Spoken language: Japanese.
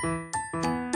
した